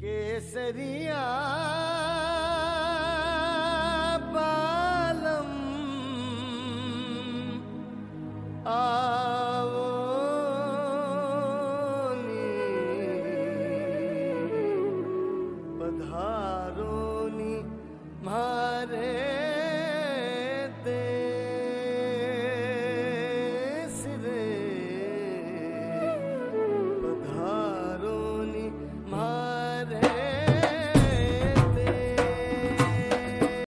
केसरिया बालम् आ पधारोनि मारे there.